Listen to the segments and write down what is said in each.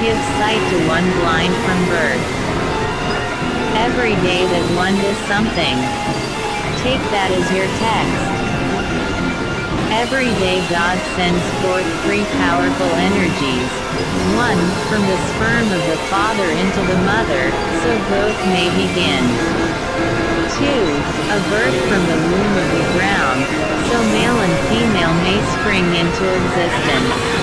gives sight to one blind from birth. Every day that one does something. Take that as your text. Every day God sends forth three powerful energies. One, from the sperm of the father into the mother, so growth may begin. Two, a birth from the womb of the ground, so male and female may spring into existence.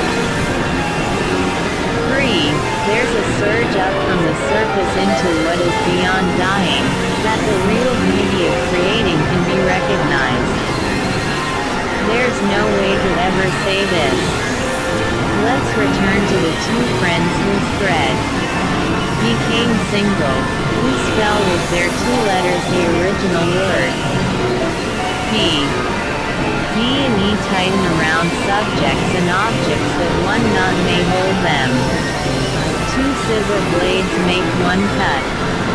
Three, there's a surge up from the surface into what is beyond dying, that the real beauty of creating can be recognized. There's no way to ever say this. Let's return to the two friends whose thread became single, who spell with their two letters the original word. B. B and E tighten around subjects and objects that one knot may hold them. Two scissor blades make one cut.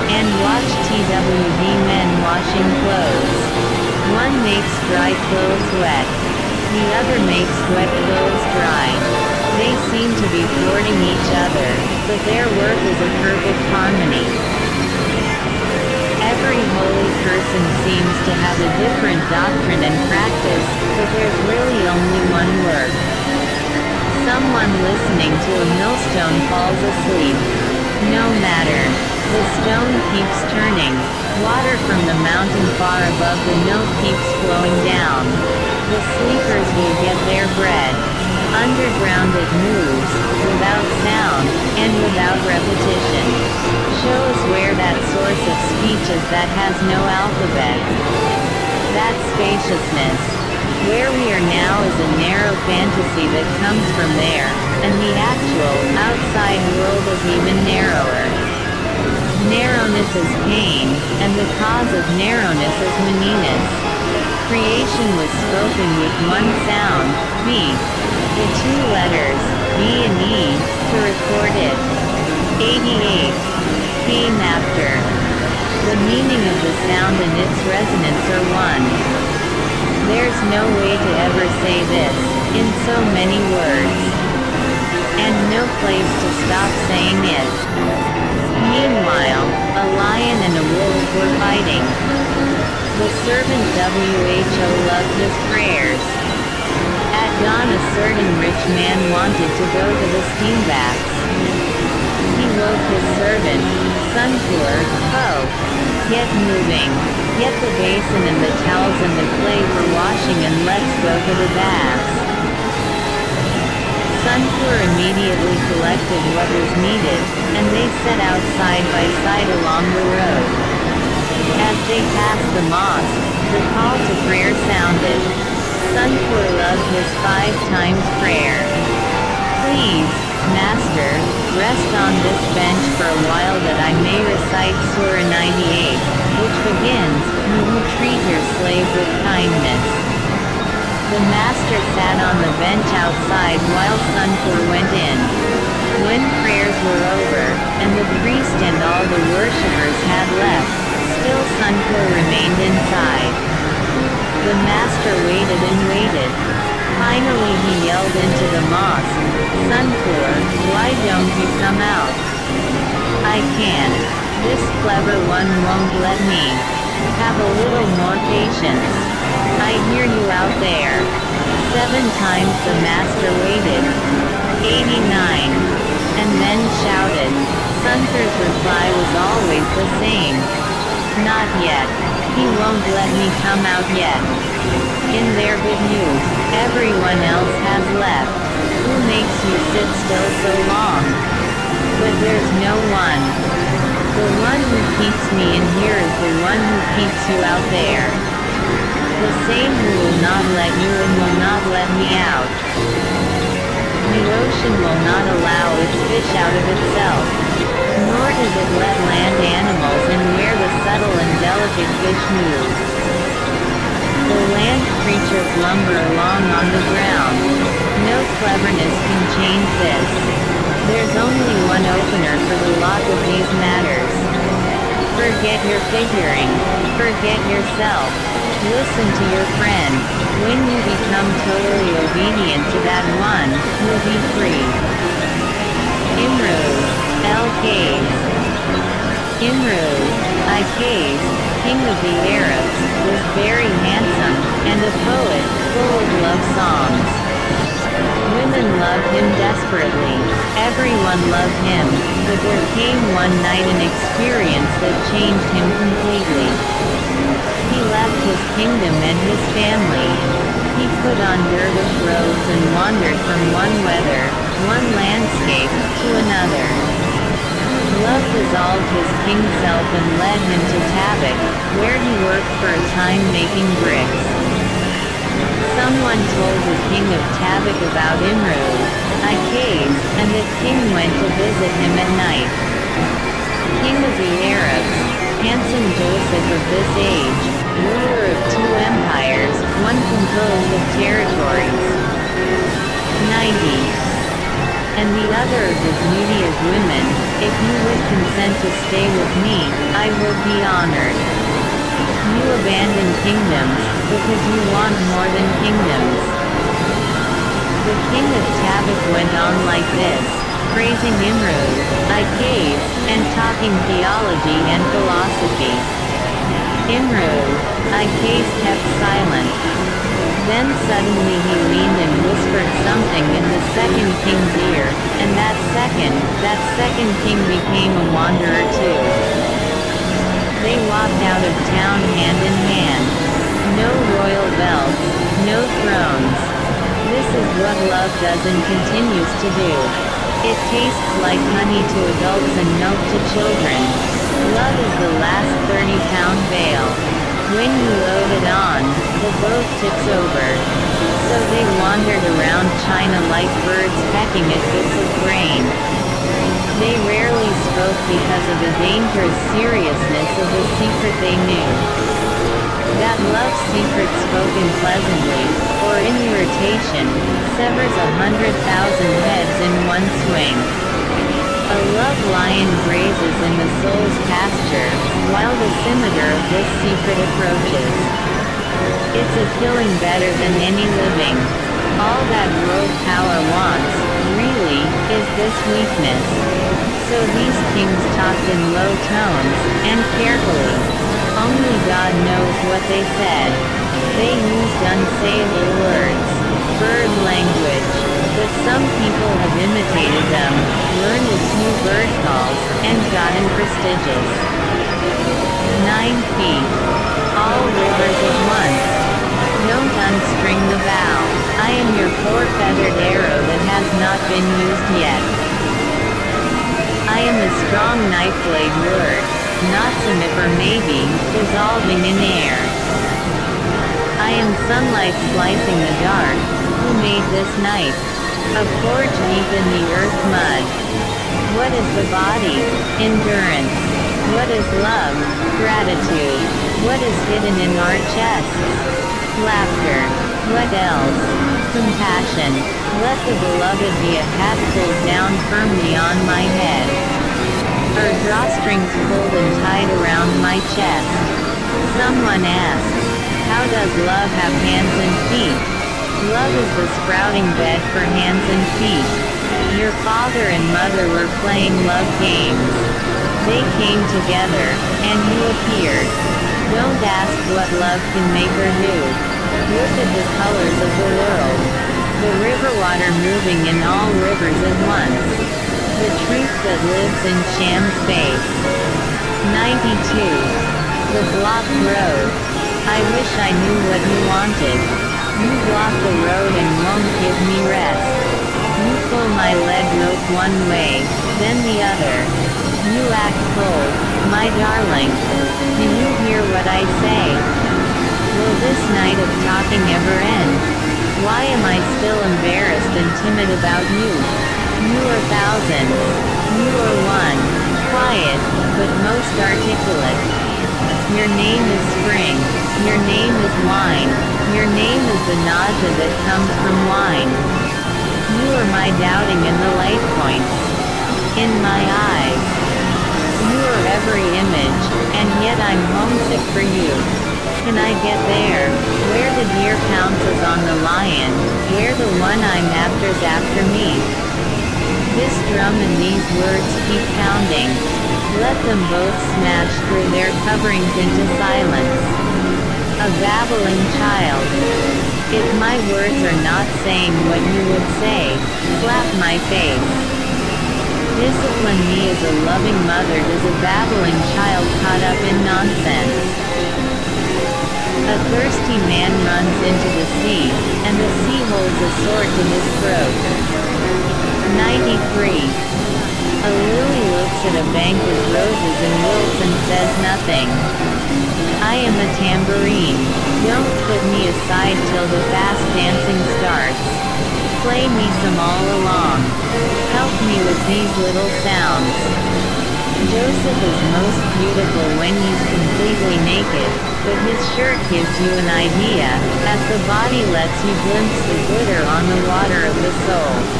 And watch TWD men washing clothes. One makes dry clothes wet. The other makes wet clothes dry. They seem to be thwarting each other, but their work is a perfect harmony. Every holy person seems to have a different doctrine and practice, but there's really only one work. Someone listening to a millstone falls asleep. No matter. The stone keeps turning. Water from the mountain far above the mill keeps flowing down. The sleepers will get their bread. Underground it moves, without sound, and without repetition. Show us where that source of speech is that has no alphabet. That spaciousness. Where we are now is a narrow fantasy that comes from there, and the actual, outside world is even narrower. Narrowness is pain, and the cause of narrowness is meanness. Creation was spoken with one sound, B. The two letters, B and E, to record it. 88. Came after. The meaning of the sound and its resonance are one. There's no way to ever say this, in so many words. And no place to stop saying it. Meanwhile, a lion and a wolf were fighting. The servant WHO loved his prayers. At dawn a certain rich man wanted to go to the steam baths. He woke his servant, Sunqur, oh, get moving, get the basin and the towels and the clay for washing and let's go to the baths. Sunqur immediately collected what was needed, and they set out side by side along the road. As they passed the mosque, the call to prayer sounded. Sunqur loved his five times prayer. Please, Master, rest on this bench for a while that I may recite Surah 98, which begins, You who treat your slave with kindness. The master sat on the bench outside while Sunqur went in. When prayers were over, and the priest and all the worshippers had left, still Sunqur remained inside. The master waited and waited. Finally he yelled into the mosque, Sunqur, why don't you come out? I can't. This clever one won't let me. Have a little more patience. I hear you out there. Seven times the master waited. 89. And then shouted. Sunqur's reply was always the same. Not yet. He won't let me come out yet. In their good news, everyone else has left. Who makes you sit still so long? But there's no one. The one who keeps me in here is the one who keeps you out there. The same who will not let you in will not let me out. The ocean will not allow its fish out of itself. Nor does it let land animals in where the subtle and delicate fish move. The land creatures lumber along on the ground. No cleverness can change this. There's only one opener for the lot of these matters. Forget your figuring. Forget yourself. Listen to your friend. When you become totally obedient to that one, you'll be free. Imru. Imru, Ikaz, king of the Arabs, was very handsome, and a poet, full of love songs. Women loved him desperately. Everyone loved him, but there came one night an experience that changed him completely. He left his kingdom and his family. He put on dervish robes and wandered from one weather, one landscape, to another. Love dissolved his king self and led him to Tabuk, where he worked for a time making bricks. Someone told the king of Tabuk about Imru, Ikaz, and the king went to visit him at night. King of the Arabs, handsome Joseph of this age, ruler of two empires, one composed of territories. 90 and the other of the beauty of women, if you would consent to stay with me, I will be honored. You abandon kingdoms, because you want more than kingdoms. The king of Tabuk went on like this, praising Imru, Ikaz, and talking theology and philosophy. Imru, Ikaz kept silent. Then suddenly he leaned and whispered something in the second king's ear, and that second, that second king became a wanderer too. They walked out of town hand in hand. No royal bells, no thrones. This is what love does and continues to do. It tastes like honey to adults and milk to children. Love is the last 30-pound veil. When you load it on, the boat tips over. So they wandered around China like birds pecking at bits of grain. They rarely spoke because of the dangerous seriousness of the secret they knew. That love secret spoken pleasantly, or in irritation, severs a hundred thousand heads in one swing. A love lion grazes in the soul's pasture, while the scimitar of this secret approaches. It's a killing better than any living. All that world power wants, really, is this weakness. So these kings talked in low tones, and carefully. Only God knows what they said. They used unsayable words. Bird language but some people have imitated them, learned its new bird calls, and gotten prestigious. 9 feet. All rivers at once. Don't unstring the bow. I am your four-feathered arrow that has not been used yet. I am a strong knife blade word, not some or maybe, dissolving in air. I am sunlight slicing the dark, who made this knife? A forge in the earth mud. What is the body? Endurance. What is love? Gratitude. What is hidden in our chests? Laughter. What else? Compassion. Let the beloved be a hat pulled down firmly on my head. Her drawstrings pulled and tied around my chest. Someone asks, how does love have hands and feet? Love is the sprouting bed for hands and feet. Your father and mother were playing love games. They came together, and you appeared. Don't ask what love can make or do. Look at the colors of the world. The river water moving in all rivers at once. The truth that lives in sham space. 92. The blocked road. I wish I knew what you wanted. You block the road and won't give me rest. You pull my leg rope one way, then the other. You act cold, my darling. Do you hear what I say? Will this night of talking ever end? Why am I still embarrassed and timid about you? You are thousands. You are one. Quiet, but most articulate. Your name is spring. Your name is wine. Your name is the nausea that comes from wine. You are my doubting in the light points. In my eyes. You are every image, and yet I'm homesick for you. Can I get there, where the deer pounces on the lion, where the one I'm after's after me? This drum and these words keep pounding. Let them both smash through their coverings into silence. A babbling child. If my words are not saying what you would say, slap my face. Discipline me as a loving mother does a babbling child caught up in nonsense. A thirsty man runs into the sea, and the sea holds a sword to his throat. 93. A lily looks at a bank of roses and wilts and says nothing. I am a tambourine. Don't put me aside till the fast dancing starts. Play me some all along. Help me with these little sounds. Joseph is most beautiful when he's completely naked, but his shirt gives you an idea, as the body lets you glimpse the glitter on the water of the soul.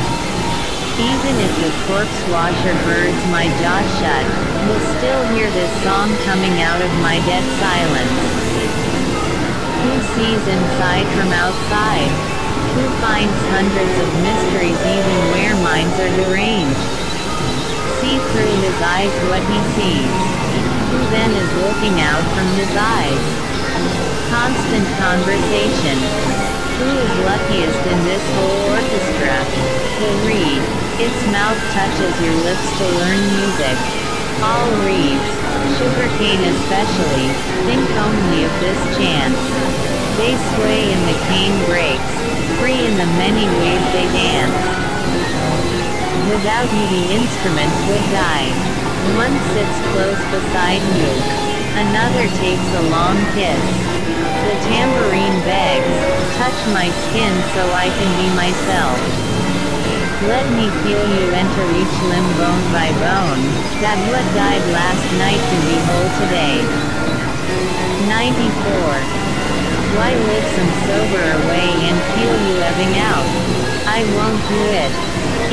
Even if the corpse washer birds my jaw shut, you'll still hear this song coming out of my dead silence. Who sees inside from outside? Who finds hundreds of mysteries even where minds are deranged? See through his eyes what he sees. Who then is looking out from his eyes? Constant conversation. Who is luckiest in this whole orchestra? Reed. Its mouth touches your lips to learn music. All reeds, sugarcane especially, think only of this chance. They sway in the cane breaks, free in the many ways they dance. Without you the instruments would die. One sits close beside you. Another takes a long kiss. The tambourine begs, touch my skin so I can be myself. Let me feel you enter each limb bone by bone, that what died last night to be whole today. 94. Why live some soberer way and feel you ebbing out? I won't do it.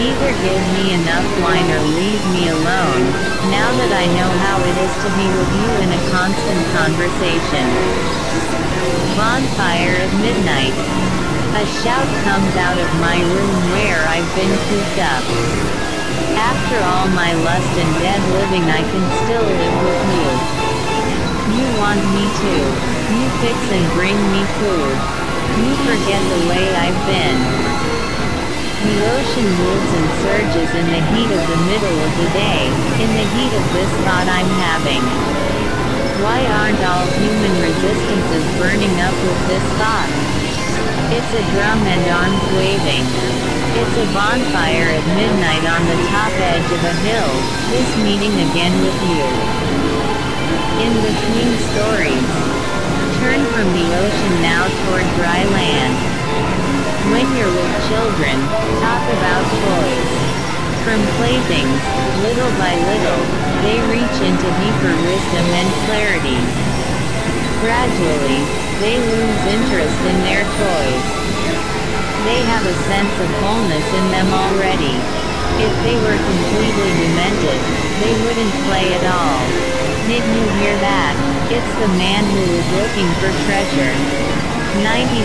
Either give me enough wine or leave me alone, now that I know how it is to be with you in a constant conversation. Bonfire at midnight. A shout comes out of my room where I've been cooped up. After all my lust and dead living I can still live with you. You want me to. You fix and bring me food. You forget the way I've been. The ocean moves and surges in the heat of the middle of the day, in the heat of this thought I'm having. Why aren't all human resistances burning up with this thought? It's a drum and arms waving. It's a bonfire at midnight on the top edge of a hill, this meeting again with you. In between stories. Turn from the ocean now toward dry land. When you're with children, talk about toys. From playthings, little by little, they reach into deeper wisdom and clarity. Gradually, they lose interest in their toys. They have a sense of wholeness in them already. If they were completely demented, they wouldn't play at all. Did you hear that? It's the man who is looking for treasure. 95.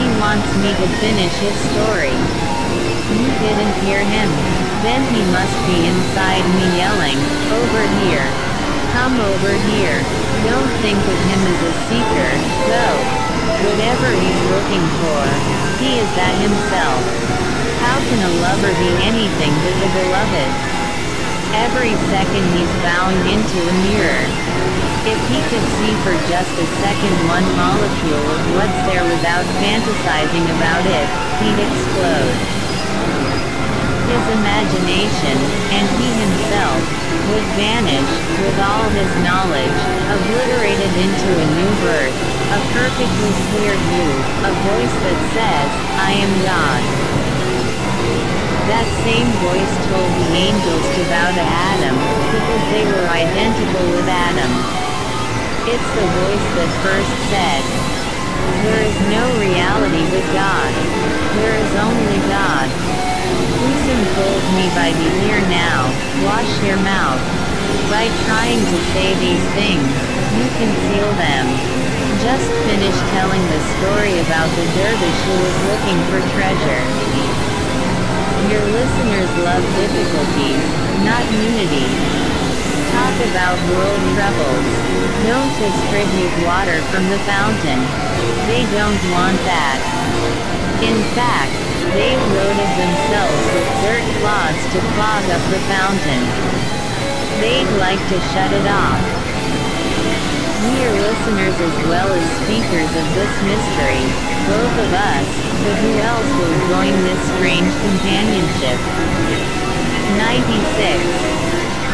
He wants me to finish his story. You didn't hear him. Then he must be inside me yelling, over here. Come over here. Don't think of him as a seeker, though. Whatever he's looking for, he is that himself. How can a lover be anything but the beloved? Every second he's bowing into a mirror. If he could see for just a second one molecule of what's there without fantasizing about it, he'd explode. His imagination, and he himself, would vanish, with all his knowledge, obliterated into a new birth, a perfectly clear view, a voice that says, I am God. That same voice told the angels to bow to Adam, because they were identical with Adam. It's the voice that first said, There is no reality but God. There is only God. Loosen pulled me by the ear now, wash your mouth. By trying to say these things, you conceal them. Just finish telling the story about the dervish who was looking for treasure. Your listeners love difficulties, not unity. Talk about world troubles. Don't distribute water from the fountain. They don't want that. In fact, they've loaded themselves with dirt clods to clog up the fountain. They'd like to shut it off. We are listeners as well as speakers of this mystery, both of us, but who else will join this strange companionship? 96.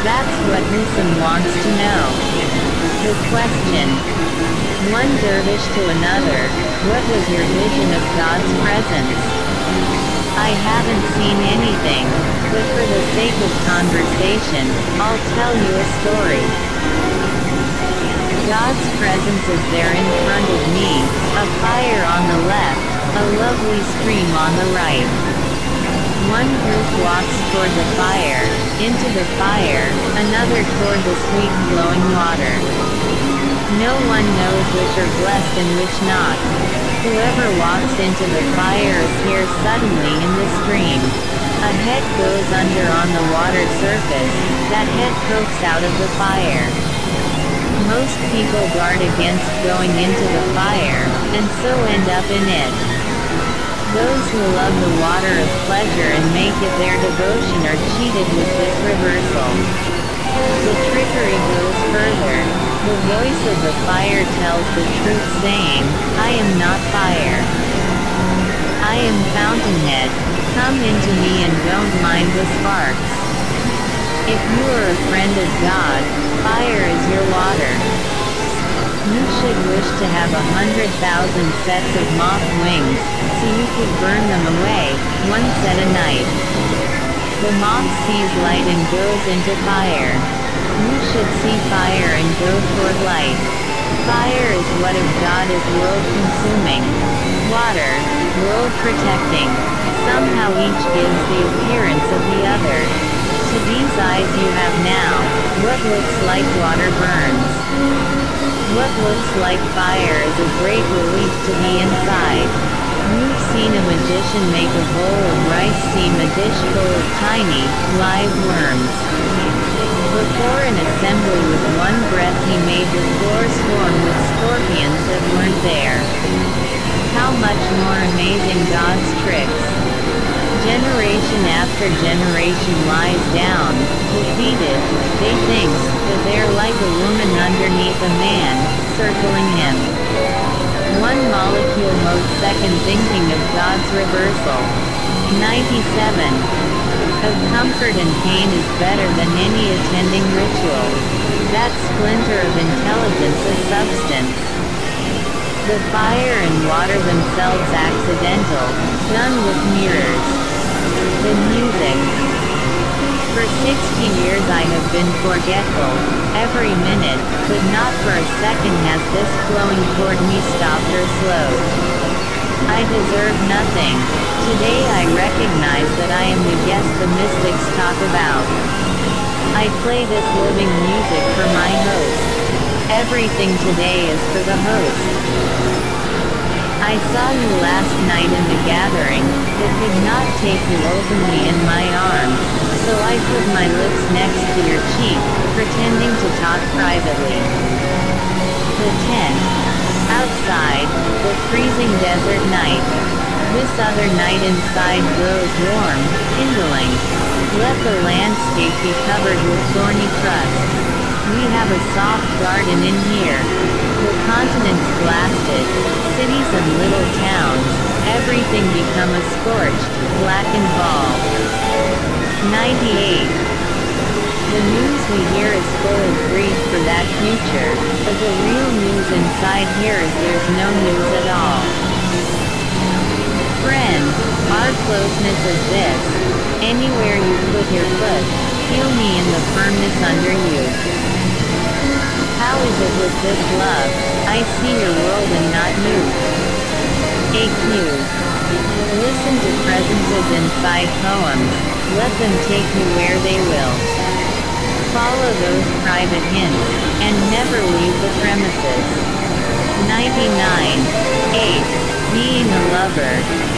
That's what Newsom wants to know. The question. One dervish to another, what was your vision of God's presence? I haven't seen anything, but for the sake of conversation, I'll tell you a story. God's presence is there in front of me, a fire on the left, a lovely stream on the right. One group walks toward the fire, into the fire, another toward the sweet glowing water. No one knows which are blessed and which not. Whoever walks into the fire here suddenly in the stream. A head goes under on the water surface, that head pokes out of the fire. Most people guard against going into the fire, and so end up in it. Those who love the water of pleasure and make it their devotion are cheated with this reversal. The trickery goes further. The voice of the fire tells the truth saying, I am not fire. I am fountainhead, come into me and don't mind the sparks. If you are a friend of God, fire is your water. You should wish to have a hundred thousand sets of moth wings, so you could burn them away, once at a night. The moth sees light and goes into fire. You should see fire and go toward light. Fire is what of God is world consuming. Water, world protecting. Somehow each gives the appearance of the other. To these eyes you have now, what looks like water burns. What looks like fire is a great relief to be inside. You've seen a magician make a bowl of rice seem a dish full of tiny, live worms. Before an assembly with one breath he made the floor swarm with scorpions that weren't there. How much more amazing God's tricks. Generation after generation lies down, defeated, they think, that they're like a woman underneath a man, circling him. One molecule most second thinking of God's reversal. 97. Of comfort and pain is better than any attending ritual. That splinter of intelligence is substance. The fire and water themselves accidental, done with mirrors. The music. For 60 years I have been forgetful, every minute, but not for a second has this flowing toward me stopped or slowed. I deserve nothing. Today I recognize that I am the guest the mystics talk about. I play this living music for my host. Everything today is for the host. I saw you last night in the gathering, but could not take you openly in my arms, so I put my lips next to your cheek, pretending to talk privately. The tent. Outside, the freezing desert night. This other night inside grows warm, kindling. Let the landscape be covered with thorny crust. We have a soft garden in here. The continents blasted, cities and little towns, everything become a scorched, blackened ball. 98. The news we hear is full of grief for that future, but the real news inside here is there's no news at all. Friend, our closeness is this. Anywhere you put your foot, feel me in the firmness under you. How is it with this love? I see your world and not move. AQ. Listen to presences inside poems, let them take you where they will. Follow those private hints, and never leave the premises. 99. 8. Being a lover.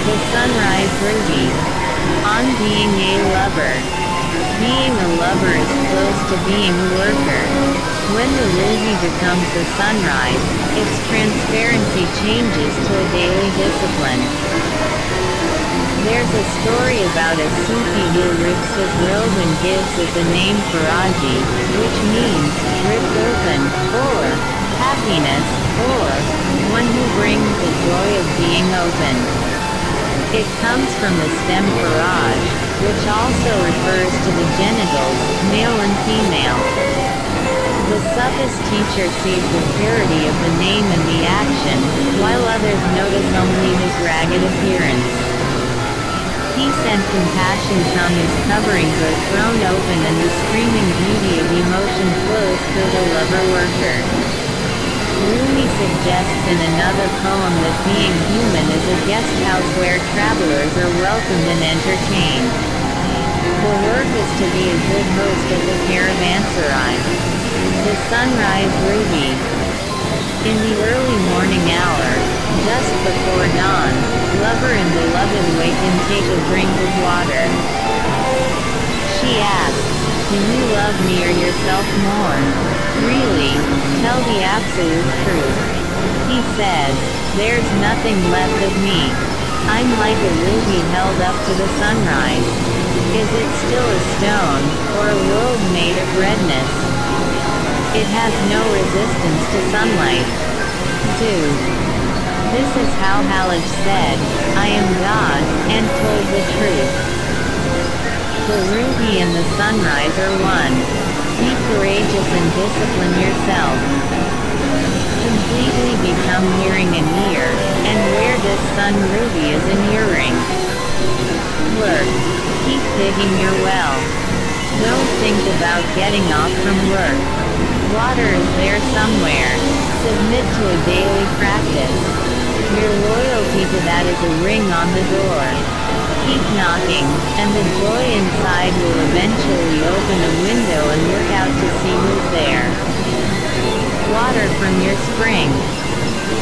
The sunrise ruby. On being a lover. Being a lover is close to being a worker. When the ruby becomes the sunrise, its transparency changes to a daily discipline. There's a story about a Sufi who rips his robe and gives it the name Faraji, which means, ripped open, or, happiness, or, one who brings the joy of being open. It comes from the stem faraj, which also refers to the genitals, male and female. The Sufist teacher sees the purity of the name and the action, while others notice only his ragged appearance. Peace and compassion come as coverings are thrown open and the screaming beauty of emotion flows through the lover-worker. Rumi suggests in another poem that being human is a guest house where travelers are welcomed and entertained. The work is to be a good host of the caravanserai. The sunrise ruby. In the early morning hour, just before dawn, lover and beloved wake and take a drink of water. She asks, Do you love me or yourself more? Really, tell the absolute truth. He says, There's nothing left of me. I'm like a ruby held up to the sunrise. Is it still a stone, or a world made of redness? It has no resistance to sunlight. 2. This is how Hallaj said, I am God, and told the truth. The ruby and the sunrise are one. Be courageous and discipline yourself. Completely become hearing and ear, and wear this sun ruby as an earring. Work. Keep digging your well. Don't think about getting off from work. Water is there somewhere. Submit to a daily practice. Your loyalty to that is a ring on the door. Keep knocking, and the joy inside will eventually open a window and look out to see who's there. Water from your spring.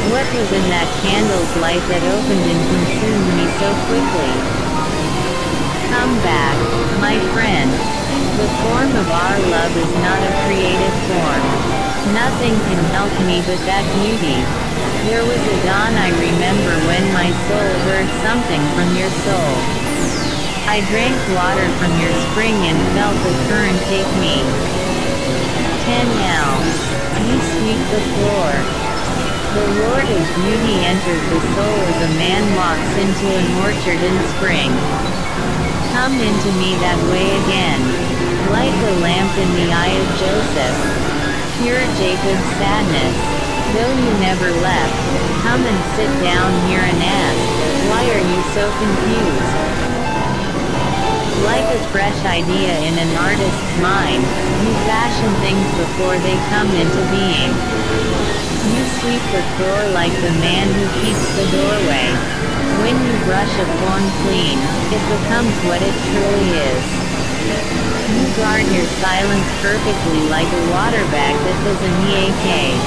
What was in that candle's light that opened and consumed me so quickly? Come back, my friend. The form of our love is not a created form. Nothing can help me but that beauty. There was a dawn I remember when my soul heard something from your soul. I drank water from your spring and felt the current take me. 10L. You sweep the floor. The Lord of beauty enters the soul as a man walks into an orchard in spring. Come into me that way again. Like the lamp in the eye of Joseph. Pure Jacob's sadness. Though you never left, come and sit down here and ask, why are you so confused? Like a fresh idea in an artist's mind, you fashion things before they come into being. You sweep the floor like the man who keeps the doorway. When you brush a form clean, it becomes what it truly is. You guard your silence perfectly like a water bag that does a EAK.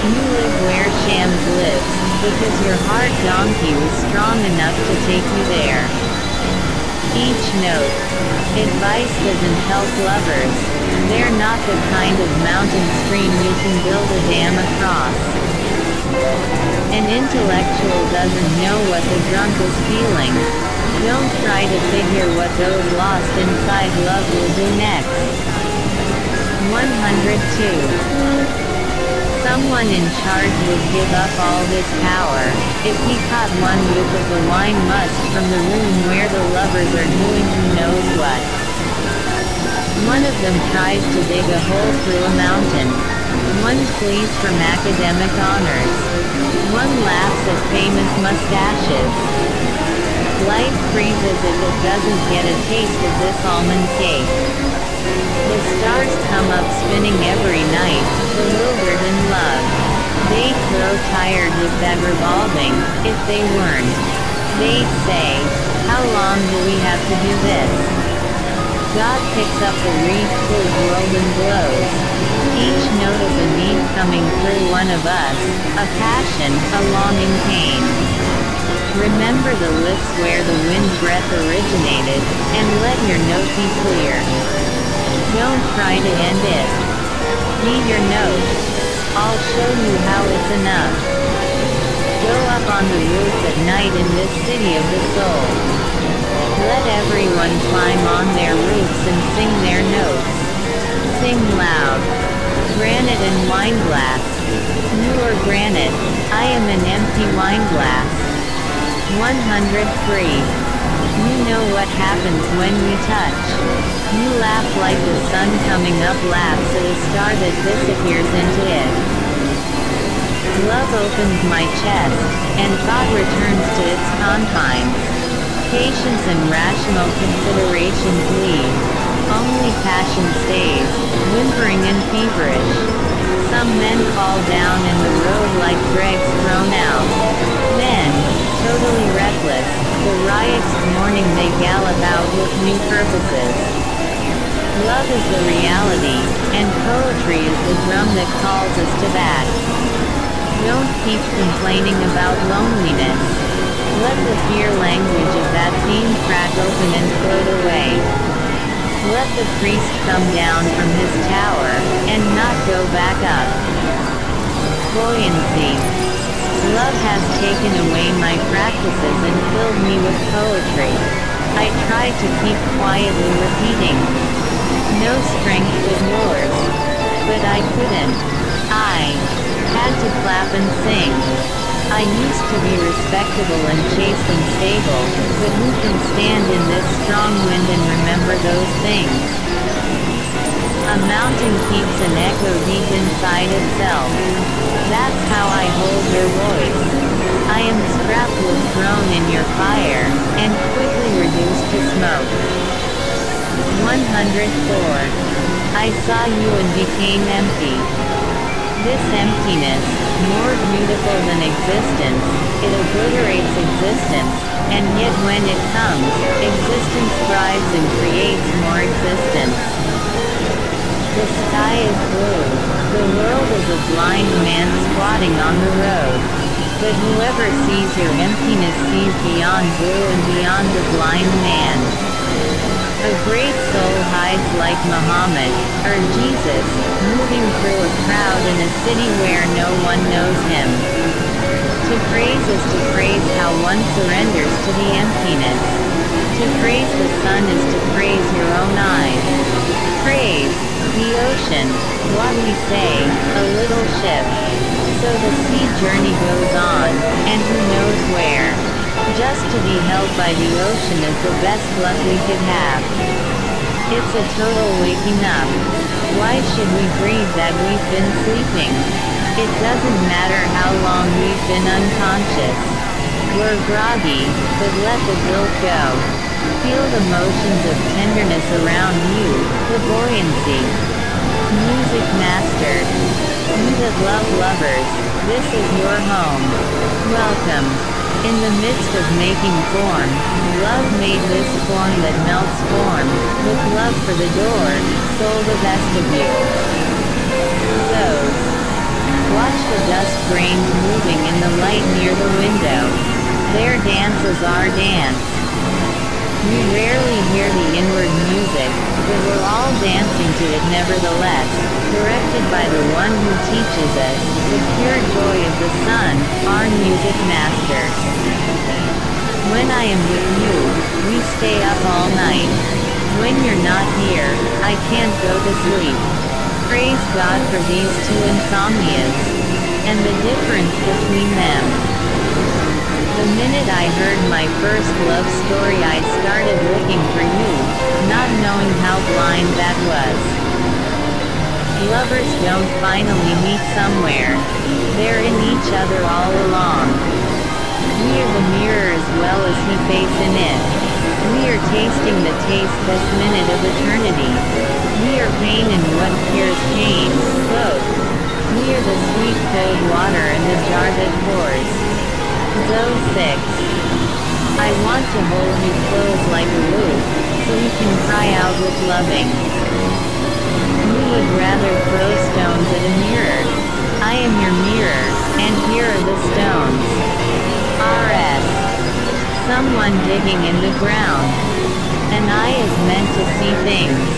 You live where Shams lives, because your heart donkey was strong enough to take you there. Each note. Advice doesn't help lovers. They're not the kind of mountain stream you can build a dam across. An intellectual doesn't know what the drunk is feeling. Don't try to figure what those lost inside love will do next. 102. Someone in charge would give up all this power, if he caught one whiff of the wine must from the room where the lovers are doing who knows what. One of them tries to dig a hole through a mountain. One flees from academic honors. One laughs at famous mustaches. Life freezes if it doesn't get a taste of this almond cake. The stars come up spinning every night, bewildered in love. They'd grow tired with that revolving, if they weren't. They'd say, how long do we have to do this? God picks up the reed filled world and blows. Each note is a need coming through one of us, a passion, a longing pain. Remember the lips where the wind breath originated, and let your note be clear. Don't try to end it. Be your note. I'll show you how it's enough. Go up on the roof at night in this city of the soul. Let everyone climb on their roofs and sing their notes. Sing loud. Granite and wine glass. You are granite, I am an empty wine glass. 103. You know what happens when we touch. You laugh like the sun coming up laughs at a star that disappears into it. Love opens my chest, and thought returns to its confines. Patience and rational considerations leave. Only passion stays, whimpering and feverish. Some men fall down in the road like dregs thrown out. Then, totally reckless, the riots of morning they gallop out with new purposes. Love is the reality, and poetry is the drum that calls us to that. Don't keep complaining about loneliness. Let the fear language of that theme crack open and float away. Let the priest come down from his tower, and not go back up. Buoyancy. Love has taken away my practices and filled me with poetry. I tried to keep quietly repeating. No strength but yours. But I couldn't. I had to clap and sing. I used to be respectable and chaste and stable, but who can stand in this strong wind and remember those things? A mountain keeps an echo deep inside itself. That's how I hold your voice. I am scrap wood thrown in your fire, and quickly reduced to smoke. 104. I saw you and became empty. This emptiness, more beautiful than existence, it obliterates existence, and yet when it comes, existence thrives and creates more existence. The sky is blue. The world is a blind man squatting on the road. But whoever sees your emptiness sees beyond blue and beyond the blind man. A great soul hides like Muhammad, or Jesus, moving through a crowd in a city where no one knows him. To praise is to praise how one surrenders to the emptiness. To praise the sun is to praise your own eyes. Praise, the ocean, what we say, a little ship. So the sea journey goes on, and who knows where. Just to be held by the ocean is the best luck we could have. It's a total waking up. Why should we grieve that we've been sleeping? It doesn't matter how long we've been unconscious. We're groggy, but let the guilt go. Feel the motions of tenderness around you, the buoyancy. Music master. You that love lovers, this is your home. Welcome. In the midst of making form, love made this form that melts form, with love for the door, soul the vestibule. Those. Watch the dust grains moving in the light near the window. Their dance is our dance. We rarely hear the inward music, but we're all dancing to it nevertheless, directed by the one who teaches us, the pure joy of the sun, our music master. When I am with you, we stay up all night. When you're not here, I can't go to sleep. Praise God for these two insomnias. And the difference between them. The minute I heard my first love story I started looking for you, not knowing how blind that was. Lovers don't finally meet somewhere. They're in each other all along. We are the mirror as well as he face in it. We are tasting the taste this minute of eternity. We are pain and what cures pain, both. We are the sweet cold water in the jar that pours. Zone 6. I want to hold you close like a roof, so you can cry out with loving. You would rather throw stones at a mirror. I am your mirror, and here are the stones. R.S. someone digging in the ground. An eye is meant to see things.